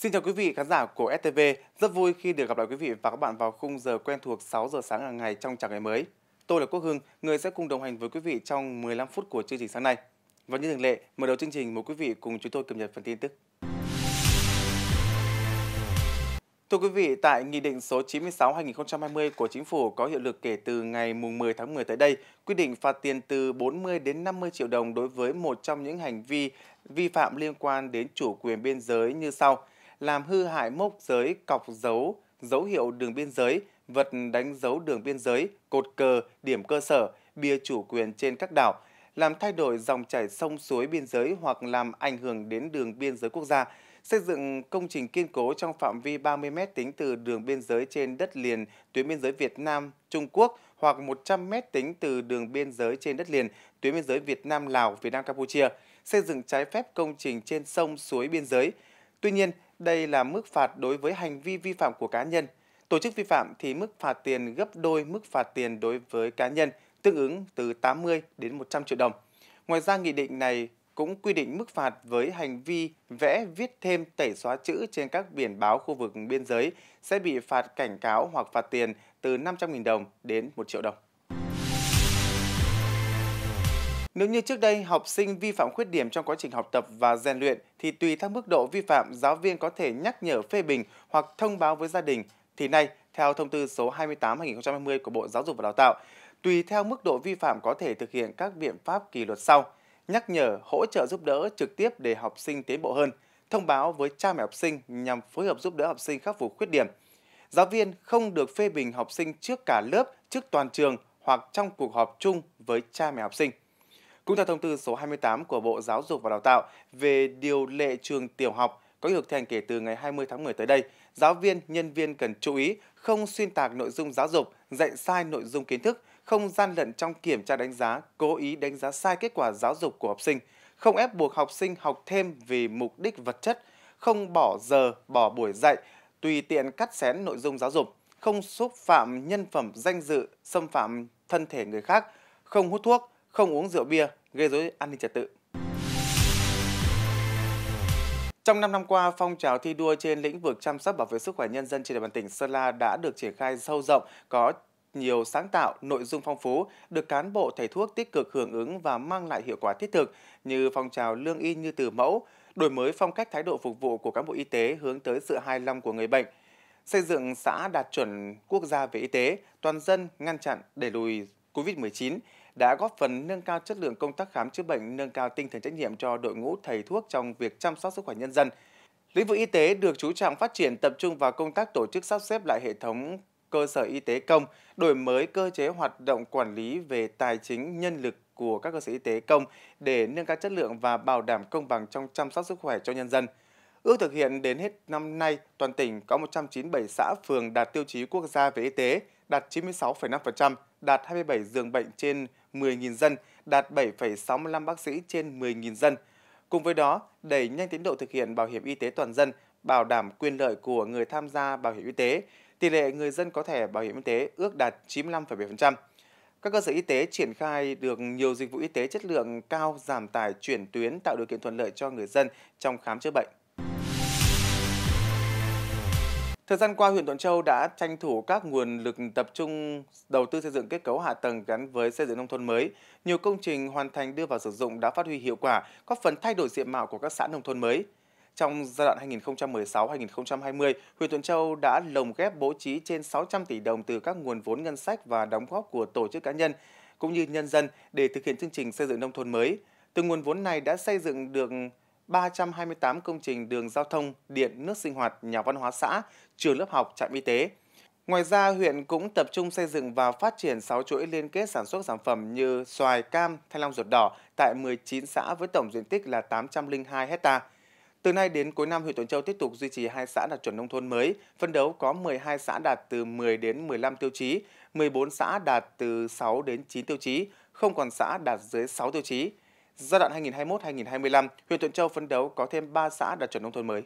Xin chào quý vị khán giả của STV. Rất vui khi được gặp lại quý vị và các bạn vào khung giờ quen thuộc 6 giờ sáng hàng ngày trong chặng ngày mới. Tôi là Quốc Hưng, người sẽ cùng đồng hành với quý vị trong 15 phút của chương trình sáng nay. Và như thường lệ, mở đầu chương trình mời quý vị cùng chúng tôi cập nhật phần tin tức. Thưa quý vị, tại Nghị định số 96-2020 của Chính phủ có hiệu lực kể từ ngày 10 tháng 10 tới đây, quy định phạt tiền từ 40 đến 50 triệu đồng đối với một trong những hành vi vi phạm liên quan đến chủ quyền biên giới như sau. Làm hư hại mốc giới, cọc dấu, dấu hiệu đường biên giới, vật đánh dấu đường biên giới, cột cờ, điểm cơ sở, bia chủ quyền trên các đảo, làm thay đổi dòng chảy sông suối biên giới hoặc làm ảnh hưởng đến đường biên giới quốc gia, xây dựng công trình kiên cố trong phạm vi 30 m tính từ đường biên giới trên đất liền tuyến biên giới Việt Nam Trung Quốc hoặc 100 m tính từ đường biên giới trên đất liền tuyến biên giới Việt Nam Lào Việt Nam Campuchia, xây dựng trái phép công trình trên sông suối biên giới. Tuy nhiên, đây là mức phạt đối với hành vi vi phạm của cá nhân. Tổ chức vi phạm thì mức phạt tiền gấp đôi mức phạt tiền đối với cá nhân, tương ứng từ 80 đến 100 triệu đồng. Ngoài ra, nghị định này cũng quy định mức phạt với hành vi vẽ, viết thêm, tẩy xóa chữ trên các biển báo khu vực biên giới sẽ bị phạt cảnh cáo hoặc phạt tiền từ 500.000 đồng đến 1 triệu đồng. Nếu như trước đây học sinh vi phạm khuyết điểm trong quá trình học tập và rèn luyện thì tùy theo mức độ vi phạm, giáo viên có thể nhắc nhở phê bình hoặc thông báo với gia đình thì nay theo thông tư số 28/2020 của Bộ Giáo dục và Đào tạo, tùy theo mức độ vi phạm có thể thực hiện các biện pháp kỷ luật sau: nhắc nhở, hỗ trợ giúp đỡ trực tiếp để học sinh tiến bộ hơn, thông báo với cha mẹ học sinh nhằm phối hợp giúp đỡ học sinh khắc phục khuyết điểm. Giáo viên không được phê bình học sinh trước cả lớp, trước toàn trường hoặc trong cuộc họp chung với cha mẹ học sinh. Cũng theo thông tư số 28 của Bộ Giáo dục và Đào tạo về điều lệ trường tiểu học có hiệu lực thi hành kể từ ngày 20 tháng 10 tới đây, giáo viên, nhân viên cần chú ý không xuyên tạc nội dung giáo dục, dạy sai nội dung kiến thức, không gian lận trong kiểm tra đánh giá, cố ý đánh giá sai kết quả giáo dục của học sinh, không ép buộc học sinh học thêm vì mục đích vật chất, không bỏ giờ, bỏ buổi dạy, tùy tiện cắt xén nội dung giáo dục, không xúc phạm nhân phẩm danh dự, xâm phạm thân thể người khác, không hút thuốc, không uống rượu bia, gây rối an ninh trật tự. Trong 5 năm qua, phong trào thi đua trên lĩnh vực chăm sóc bảo vệ sức khỏe nhân dân trên địa bàn tỉnh Sơn La đã được triển khai sâu rộng, có nhiều sáng tạo, nội dung phong phú, được cán bộ thầy thuốc tích cực hưởng ứng và mang lại hiệu quả thiết thực như phong trào lương y như từ mẫu, đổi mới phong cách thái độ phục vụ của cán bộ y tế hướng tới sự hài lòng của người bệnh, xây dựng xã đạt chuẩn quốc gia về y tế, toàn dân ngăn chặn đẩy lùi COVID-19 đã góp phần nâng cao chất lượng công tác khám chữa bệnh, nâng cao tinh thần trách nhiệm cho đội ngũ thầy thuốc trong việc chăm sóc sức khỏe nhân dân. Lĩnh vực y tế được chú trọng phát triển tập trung vào công tác tổ chức sắp xếp lại hệ thống cơ sở y tế công, đổi mới cơ chế hoạt động quản lý về tài chính nhân lực của các cơ sở y tế công để nâng cao chất lượng và bảo đảm công bằng trong chăm sóc sức khỏe cho nhân dân. Ước thực hiện đến hết năm nay, toàn tỉnh có 197 xã phường đạt tiêu chí quốc gia về y tế, đạt 96,5%, đạt 27 giường bệnh trên 10.000 dân, đạt 7,65 bác sĩ trên 10.000 dân. Cùng với đó, đẩy nhanh tiến độ thực hiện bảo hiểm y tế toàn dân, bảo đảm quyền lợi của người tham gia bảo hiểm y tế. Tỷ lệ người dân có thẻ bảo hiểm y tế ước đạt 95,7%. Các cơ sở y tế triển khai được nhiều dịch vụ y tế chất lượng cao, giảm tải chuyển tuyến, tạo điều kiện thuận lợi cho người dân trong khám chữa bệnh. Thời gian qua, huyện Thuận Châu đã tranh thủ các nguồn lực tập trung đầu tư xây dựng kết cấu hạ tầng gắn với xây dựng nông thôn mới. Nhiều công trình hoàn thành đưa vào sử dụng đã phát huy hiệu quả, góp phần thay đổi diện mạo của các xã nông thôn mới. Trong giai đoạn 2016-2020, huyện Thuận Châu đã lồng ghép bố trí trên 600 tỷ đồng từ các nguồn vốn ngân sách và đóng góp của tổ chức cá nhân cũng như nhân dân để thực hiện chương trình xây dựng nông thôn mới. Từ nguồn vốn này đã xây dựng được 328 công trình đường giao thông, điện, nước sinh hoạt, nhà văn hóa xã, trường lớp học, trạm y tế. Ngoài ra, huyện cũng tập trung xây dựng và phát triển 6 chuỗi liên kết sản xuất sản phẩm như xoài, cam, thanh long ruột đỏ tại 19 xã với tổng diện tích là 802 hecta. Từ nay đến cuối năm, huyện Tuần Châu tiếp tục duy trì hai xã đạt chuẩn nông thôn mới, phân đấu có 12 xã đạt từ 10 đến 15 tiêu chí, 14 xã đạt từ 6 đến 9 tiêu chí, không còn xã đạt dưới 6 tiêu chí. Giai đoạn 2021-2025, huyện Thuận Châu phấn đấu có thêm 3 xã đạt chuẩn nông thôn mới.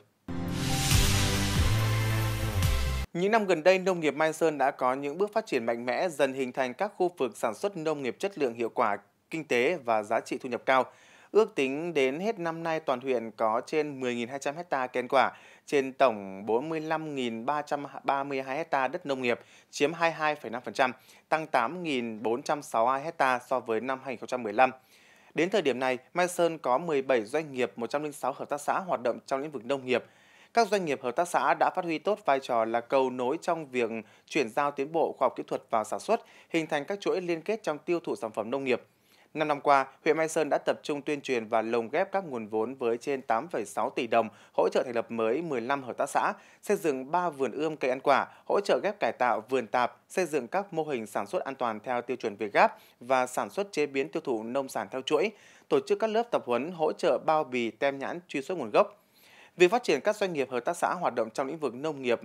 Những năm gần đây, nông nghiệp Mai Sơn đã có những bước phát triển mạnh mẽ dần hình thành các khu vực sản xuất nông nghiệp chất lượng hiệu quả, kinh tế và giá trị thu nhập cao. Ước tính đến hết năm nay toàn huyện có trên 10.200 hecta kén quả, trên tổng 45.332 hecta đất nông nghiệp, chiếm 22,5%, tăng 8.462 hecta so với năm 2015. Đến thời điểm này, Mai Sơn có 17 doanh nghiệp, 106 hợp tác xã hoạt động trong lĩnh vực nông nghiệp. Các doanh nghiệp hợp tác xã đã phát huy tốt vai trò là cầu nối trong việc chuyển giao tiến bộ khoa học kỹ thuật vào sản xuất, hình thành các chuỗi liên kết trong tiêu thụ sản phẩm nông nghiệp. Năm năm qua, huyện Mai Sơn đã tập trung tuyên truyền và lồng ghép các nguồn vốn với trên 8,6 tỷ đồng, hỗ trợ thành lập mới 15 hợp tác xã, xây dựng 3 vườn ươm cây ăn quả, hỗ trợ ghép cải tạo vườn tạp, xây dựng các mô hình sản xuất an toàn theo tiêu chuẩn Việt Gáp và sản xuất chế biến tiêu thụ nông sản theo chuỗi, tổ chức các lớp tập huấn hỗ trợ bao bì tem nhãn truy xuất nguồn gốc. Việc phát triển các doanh nghiệp hợp tác xã hoạt động trong lĩnh vực nông nghiệp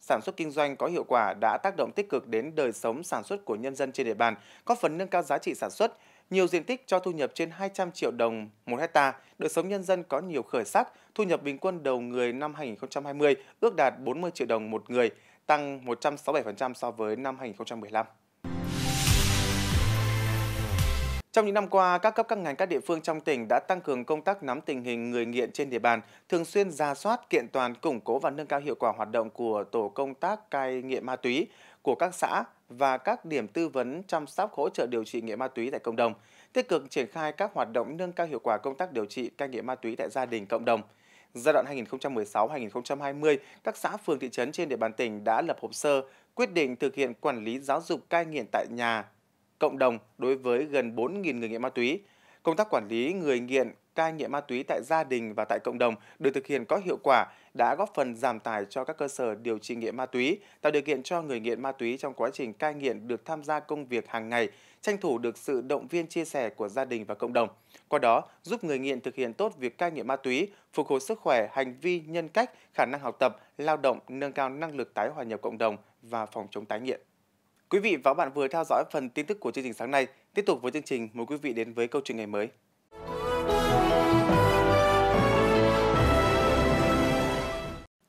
sản xuất kinh doanh có hiệu quả đã tác động tích cực đến đời sống sản xuất của nhân dân trên địa bàn, có phần nâng cao giá trị sản xuất, nhiều diện tích cho thu nhập trên 200 triệu đồng một hecta, đời sống nhân dân có nhiều khởi sắc, thu nhập bình quân đầu người năm 2020 ước đạt 40 triệu đồng một người, tăng 167% so với năm 2015. Trong những năm qua, các cấp các ngành các địa phương trong tỉnh đã tăng cường công tác nắm tình hình người nghiện trên địa bàn, thường xuyên ra soát, kiện toàn, củng cố và nâng cao hiệu quả hoạt động của tổ công tác cai nghiện ma túy của các xã và các điểm tư vấn chăm sóc hỗ trợ điều trị nghiện ma túy tại cộng đồng, tích cực triển khai các hoạt động nâng cao hiệu quả công tác điều trị cai nghiện ma túy tại gia đình cộng đồng. Giai đoạn 2016-2020, các xã phường thị trấn trên địa bàn tỉnh đã lập hồ sơ quyết định thực hiện quản lý giáo dục cai nghiện tại nhà cộng đồng đối với gần 4.000 người nghiện ma túy. Công tác quản lý người nghiện cai nghiện ma túy tại gia đình và tại cộng đồng được thực hiện có hiệu quả đã góp phần giảm tải cho các cơ sở điều trị nghiện ma túy, tạo điều kiện cho người nghiện ma túy trong quá trình cai nghiện được tham gia công việc hàng ngày, tranh thủ được sự động viên chia sẻ của gia đình và cộng đồng. Qua đó, giúp người nghiện thực hiện tốt việc cai nghiện ma túy, phục hồi sức khỏe, hành vi, nhân cách, khả năng học tập, lao động, nâng cao năng lực tái hòa nhập cộng đồng và phòng chống tái nghiện. Quý vị và các bạn vừa theo dõi phần tin tức của chương trình sáng nay. Tiếp tục với chương trình, mời quý vị đến với câu chuyện ngày mới.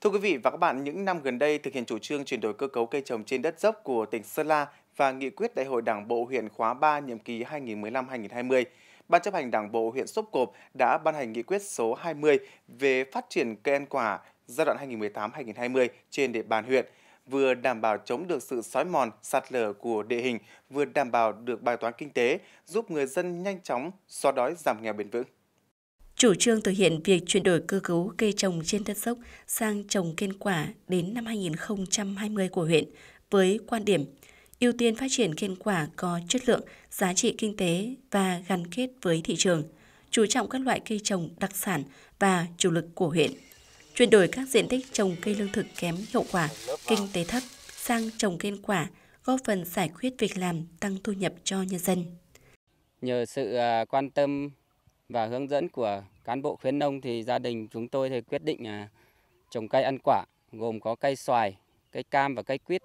Thưa quý vị và các bạn, những năm gần đây thực hiện chủ trương chuyển đổi cơ cấu cây trồng trên đất dốc của tỉnh Sơn La và nghị quyết Đại hội Đảng bộ huyện khóa 3 nhiệm kỳ 2015-2020, Ban chấp hành Đảng bộ huyện Sốp Cộp đã ban hành nghị quyết số 20 về phát triển cây ăn quả giai đoạn 2018-2020 trên địa bàn huyện, vừa đảm bảo chống được sự xói mòn, sạt lở của địa hình, vừa đảm bảo được bài toán kinh tế, giúp người dân nhanh chóng xóa đói giảm nghèo bền vững. Chủ trương thực hiện việc chuyển đổi cơ cấu cây trồng trên đất dốc sang trồng cây quả đến năm 2020 của huyện với quan điểm ưu tiên phát triển cây quả có chất lượng, giá trị kinh tế và gắn kết với thị trường, chú trọng các loại cây trồng đặc sản và chủ lực của huyện. Chuyển đổi các diện tích trồng cây lương thực kém hiệu quả, kinh tế thấp sang trồng cây quả, góp phần giải quyết việc làm, tăng thu nhập cho nhân dân. Nhờ sự à, quan tâm và hướng dẫn của cán bộ khuyến nông thì gia đình chúng tôi thì quyết định à, trồng cây ăn quả gồm có cây xoài, cây cam và cây quýt.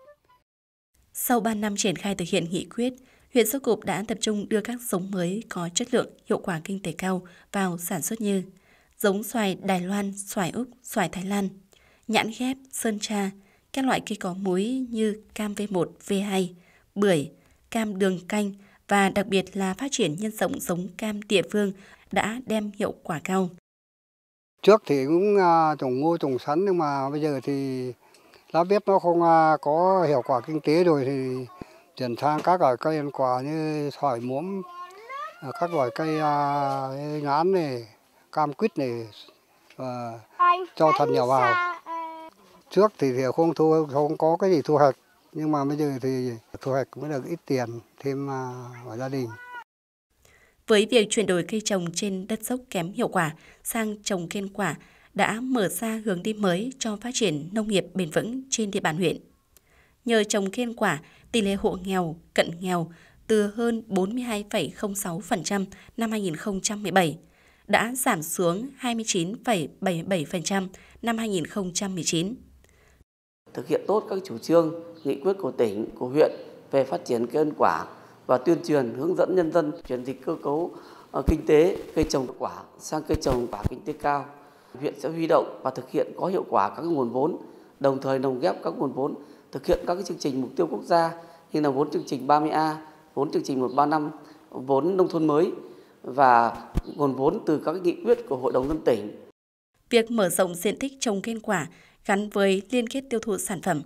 Sau 3 năm triển khai thực hiện nghị quyết, huyện Sốp Cộp đã tập trung đưa các giống mới có chất lượng, hiệu quả kinh tế cao vào sản xuất như giống xoài Đài Loan, xoài Úc, xoài Thái Lan, nhãn ghép, sơn tra, các loại cây có múi như cam V1, V2, bưởi, cam đường canh và đặc biệt là phát triển nhân rộng giống cam địa phương đã đem hiệu quả cao. Trước thì cũng à, trồng ngô trồng sắn nhưng mà bây giờ thì lá bếp nó không à, có hiệu quả kinh tế rồi thì chuyển sang các loại cây ăn quả như xoài muỗng, à, các loại cây ngán này, cam quýt này và cho thật nhiều vào. Trước thì, thì không thu không có cái gì thu hoạch nhưng mà bây giờ thì thu hoạch mới được ít tiền thêm vào gia đình. Với việc chuyển đổi cây trồng trên đất dốc kém hiệu quả sang trồng kiên quả đã mở ra hướng đi mới cho phát triển nông nghiệp bền vững trên địa bàn huyện. Nhờ trồng kiên quả, tỷ lệ hộ nghèo, cận nghèo từ hơn 42,06% năm 2017 đã giảm xuống 29,77% năm 2019. Thực hiện tốt các chủ trương, nghị quyết của tỉnh, của huyện về phát triển cây ăn quả và tuyên truyền hướng dẫn nhân dân chuyển dịch cơ cấu ờ, kinh tế cây trồng quả sang cây trồng quả kinh tế cao. Huyện sẽ huy động và thực hiện có hiệu quả các nguồn vốn, đồng thời lồng ghép các nguồn vốn thực hiện các chương trình mục tiêu quốc gia như là vốn chương trình 30A, vốn chương trình 135, vốn nông thôn mới và nguồn vốn từ các nghị quyết của Hội đồng dân tỉnh. việc mở rộng diện tích trồng cây quả gắn với liên kết tiêu thụ sản phẩm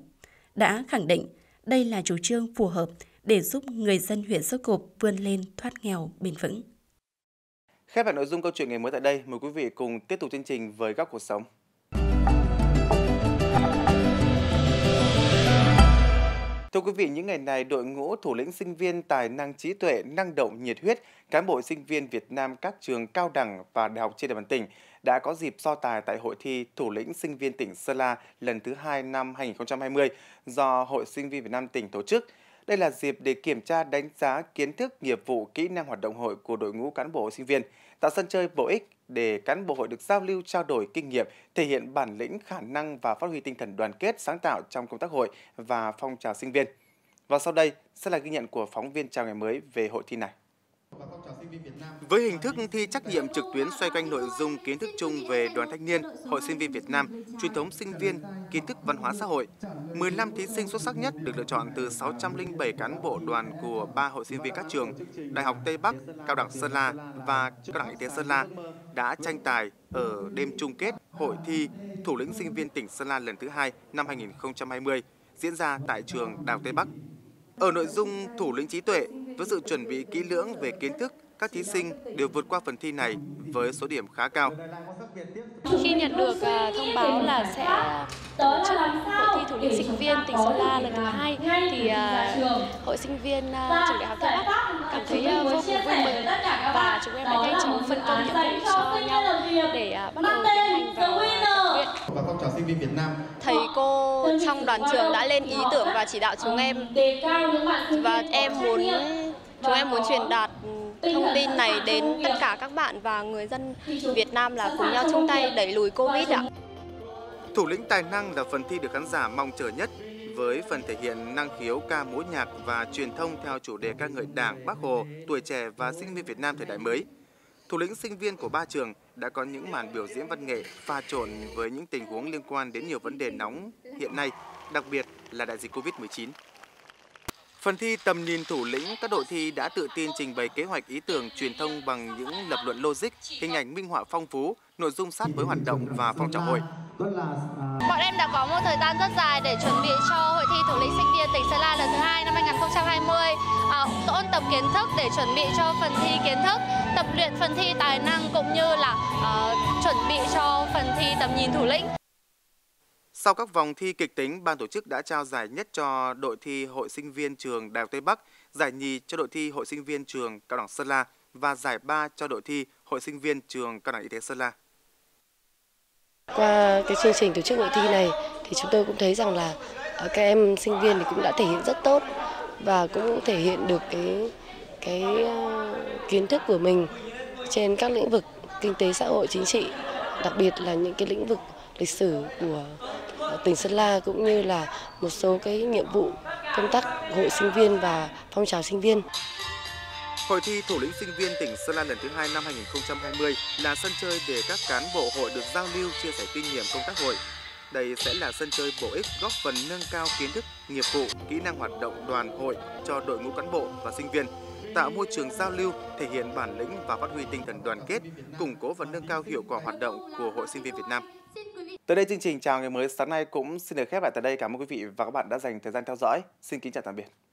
đã khẳng định đây là chủ trương phù hợp để giúp người dân huyện Sóc Cộp vươn lên thoát nghèo bền vững. Khép lại nội dung câu chuyện ngày mới tại đây, mời quý vị cùng tiếp tục chương trình với góc cuộc sống. Thưa quý vị, những ngày này, đội ngũ thủ lĩnh sinh viên tài năng trí tuệ, năng động, nhiệt huyết, cán bộ sinh viên Việt Nam các trường cao đẳng và đại học trên địa bàn tỉnh đã có dịp so tài tại hội thi thủ lĩnh sinh viên tỉnh Sơn La lần thứ hai năm 2020 do Hội sinh viên Việt Nam tỉnh tổ chức. Đây là dịp để kiểm tra đánh giá kiến thức, nghiệp vụ, kỹ năng hoạt động hội của đội ngũ cán bộ sinh viên, tạo sân chơi bổ ích để cán bộ hội được giao lưu trao đổi kinh nghiệm, thể hiện bản lĩnh, khả năng và phát huy tinh thần đoàn kết, sáng tạo trong công tác hội và phong trào sinh viên. Và sau đây sẽ là ghi nhận của phóng viên chào ngày mới về hội thi này. Với hình thức thi trắc nghiệm trực tuyến xoay quanh nội dung kiến thức chung về đoàn thanh niên, Hội sinh viên Việt Nam, truyền thống sinh viên, kiến thức văn hóa xã hội, 15 thí sinh xuất sắc nhất được lựa chọn từ 607 cán bộ đoàn của ba hội sinh viên các trường, Đại học Tây Bắc, Cao đẳng Sơn La và Cao đẳng Y tế Sơn La đã tranh tài ở đêm chung kết hội thi thủ lĩnh sinh viên tỉnh Sơn La lần thứ hai năm 2020 diễn ra tại trường Đại học Tây Bắc. Ở nội dung thủ lĩnh trí tuệ, với sự chuẩn bị kỹ lưỡng về kiến thức, các thí sinh đều vượt qua phần thi này với số điểm khá cao. Khi nhận được à, thông báo là sẽ tổ chức hội thi thủ lĩnh sinh viên tỉnh Sơn La lần thứ hai thì à, hội sinh viên à, trường đại học Tây Bắc cảm thấy vô cùng vui mừng và chúng em đã nhanh chóng phân công nhiệm vụ cho nhau để bắt đầu tiến hành luyện. Và phong trào sinh viên Việt Nam thầy cô trong đoàn trường đã lên ý tưởng và chỉ đạo chúng em và em muốn chúng em muốn truyền đạt thông tin này đến tất cả các bạn và người dân Việt Nam là cùng nhau chung tay đẩy lùi Covid ạ. Thủ lĩnh tài năng là phần thi được khán giả mong chờ nhất với phần thể hiện năng khiếu ca múa nhạc và truyền thông theo chủ đề ca ngợi Đảng, Bác Hồ, tuổi trẻ và sinh viên Việt Nam thời đại mới. Thủ lĩnh sinh viên của ba trường đã có những màn biểu diễn văn nghệ pha trộn với những tình huống liên quan đến nhiều vấn đề nóng hiện nay, đặc biệt là đại dịch Covid-19. Phần thi tầm nhìn thủ lĩnh, các đội thi đã tự tin trình bày kế hoạch ý tưởng truyền thông bằng những lập luận logic, hình ảnh minh họa phong phú, nội dung sát với hoạt động và phong trào hội. Bọn em đã có một thời gian rất dài để chuẩn bị cho hội thi thủ lĩnh sinh viên tỉnh Sơn La lần thứ hai năm 2020, à, ôn tập kiến thức để chuẩn bị cho phần thi kiến thức, tập luyện phần thi tài năng cũng như là uh, chuẩn bị cho phần thi tầm nhìn thủ lĩnh. Sau các vòng thi kịch tính, ban tổ chức đã trao giải nhất cho đội thi Hội sinh viên trường Đại học Tây Bắc, giải nhì cho đội thi Hội sinh viên trường Cao đẳng Sơn La và giải ba cho đội thi Hội sinh viên trường Cao đẳng Y tế Sơn La. Qua cái chương trình tổ chức hội thi này thì chúng tôi cũng thấy rằng là à, các em sinh viên thì cũng đã thể hiện rất tốt và cũng thể hiện được cái cái ờ, kiến thức của mình trên các lĩnh vực kinh tế xã hội chính trị đặc biệt là những cái lĩnh vực lịch sử của tỉnh Sơn La cũng như là một số cái nhiệm vụ công tác hội sinh viên và phong trào sinh viên. Hội thi thủ lĩnh sinh viên tỉnh Sơn La lần thứ hai năm 2020 là sân chơi để các cán bộ hội được giao lưu, chia sẻ kinh nghiệm công tác hội. Đây sẽ là sân chơi bổ ích góp phần nâng cao kiến thức, nghiệp vụ, kỹ năng hoạt động đoàn hội cho đội ngũ cán bộ và sinh viên, tạo môi trường giao lưu, thể hiện bản lĩnh và phát huy tinh thần đoàn kết, củng cố và nâng cao hiệu quả hoạt động của Hội sinh viên Việt Nam. Tới đây chương trình chào ngày mới sáng nay cũng xin được khép lại tại đây. Cảm ơn quý vị và các bạn đã dành thời gian theo dõi. Xin kính chào tạm biệt.